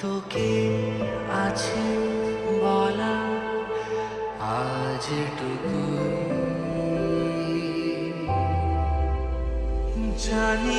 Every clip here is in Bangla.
তোকে আছে বলা আজটুকু। জানি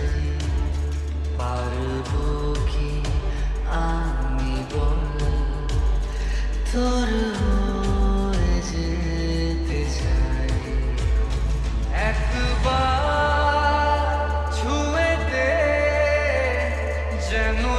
Você não